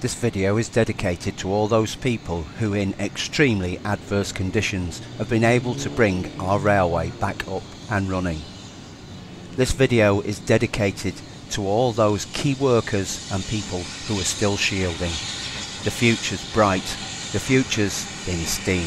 This video is dedicated to all those people who in extremely adverse conditions have been able to bring our railway back up and running. This video is dedicated to all those key workers and people who are still shielding. The future's bright, the future's in steam.